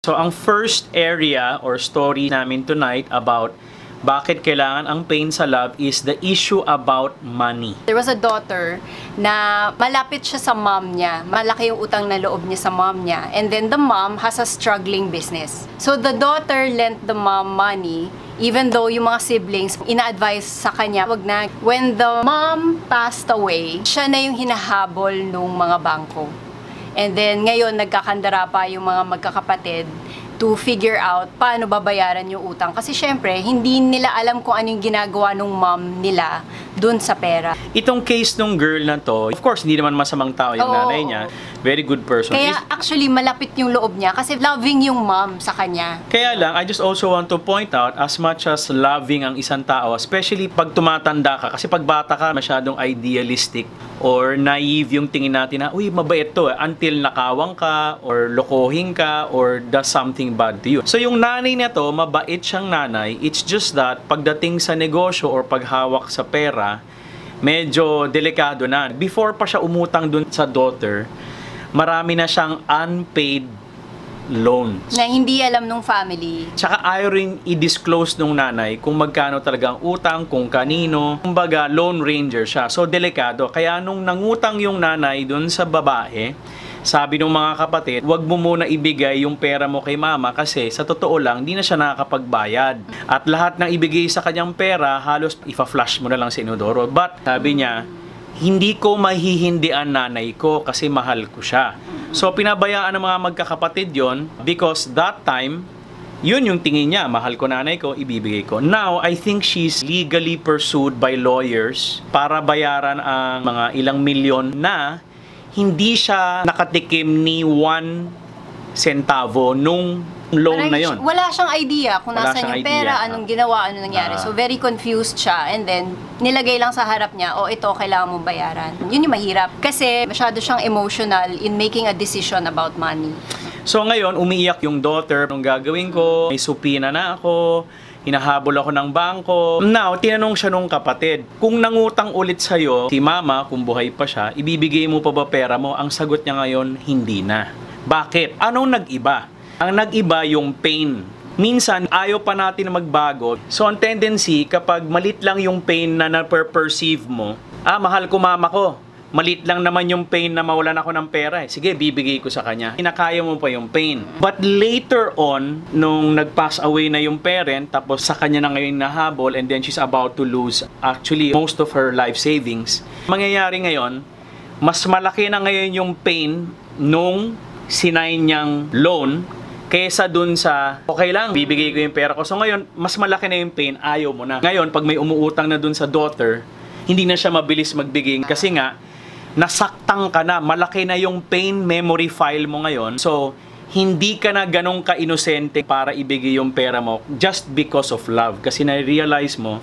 So, ang first area or story namin tonight about bakit kailangan ang pain sa love is the issue about money. There was a daughter na malapit siya sa mom niya. Malaki yung utang na loob niya sa mom niya. And then the mom has a struggling business. So the daughter lent the mom money even though yung mga siblings ina-advise sa kanya, wag na. When the mom passed away, siya na yung hinahabol nung mga bangko. And then ngayon nagkakandara pa yung mga magkakapatid to figure out paano babayaran yung utang. Kasi syempre, hindi nila alam kung ano yung ginagawa ng mom nila dun sa pera. Itong case nung girl na to, of course, hindi naman masamang tao yung Oo. nanay niya. Very good person. Kaya Is- actually malapit yung loob niya kasi loving yung mom sa kanya. Kaya lang, I just also want to point out, as much as loving ang isang tao, especially pag tumatanda ka, kasi pag bata ka, masyadong idealistic or naive yung tingin natin na, uy, mabait to, eh," until nakawang ka, or lokohin ka, or does something bad to you. So yung nanay na to, mabait siyang nanay, it's just that, pagdating sa negosyo or paghawak sa pera, medyo delikado na. Before pa siya umutang dun sa daughter, marami na siyang unpaid loans. Na hindi alam nung family. Tsaka ayaw rin i-disclose nung nanay kung magkano talaga ang utang, kung kanino. Kumbaga, lone ranger siya. So, delikado. Kaya nung nangutang yung nanay dun sa babae, sabi ng mga kapatid, wag mo muna ibigay yung pera mo kay mama kasi sa totoo lang, di na siya nakakapagbayad. At lahat ng ibigay sa kanyang pera, halos ifa-flash mo na lang sa inodoro. But, sabi niya, hindi ko mahihindian nanay ko kasi mahal ko siya. So, pinabayaan ng mga magkakapatid yon because that time, yun yung tingin niya, mahal ko nanay ko, ibibigay ko. Now, I think she's legally pursued by lawyers para bayaran ang mga ilang milyon na hindi siya nakatikim ni one centavo nung loan Parang na yon. Wala siyang idea kung Wala siyang yung pera, idea. anong ginawa, ano nangyari. Ah. so very confused siya and then nilagay lang sa harap niya, oh ito kailangan mo bayaran. Yun yung mahirap kasi masyado siyang emotional in making a decision about money. So ngayon, umiiyak yung daughter. Anong gagawin ko? May supina na ako. Hinahabol ako ng bangko. Now, tinanong siya nung kapatid, kung nangutang ulit sa'yo, si mama, kung buhay pa siya, ibibigay mo pa ba pera mo? Ang sagot niya ngayon, hindi na. Bakit? Anong nag-iba? Ang nag-iba yung pain. Minsan, ayaw pa natin na magbago. So, ang tendency, kapag malit lang yung pain na na-perceive mo, ah, mahal ko mama ko, malit lang naman yung pain na mawalan ako ng pera eh. Sige, bibigay ko sa kanya. Kinakaya mo pa yung pain. But later on, nung nag-pass away na yung parent, tapos sa kanya na ngayon nahabol, and then she's about to lose actually most of her life savings, mangyayari ngayon, mas malaki na ngayon yung pain nung sinay niyang loan kaysa dun sa okay lang, bibigay ko yung pera ko. So ngayon, mas malaki na yung pain, ayaw mo na. Ngayon, pag may umuutang na dun sa daughter, hindi na siya mabilis magbigay kasi nga nasaktang ka na, malaki na yung pain memory file mo ngayon. So, hindi ka na ganong ka-inosente para ibigay yung pera mo just because of love. Kasi na-realize mo,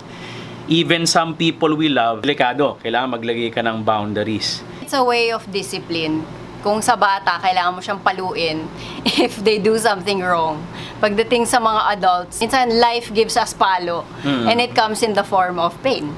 even some people we love, delikado, kailangan maglagay ka ng boundaries. It's a way of discipline. Kung sa bata, kailangan mo siyang paluin if they do something wrong. Pagdating sa mga adults, minsan life gives us palo Mm. and it comes in the form of pain.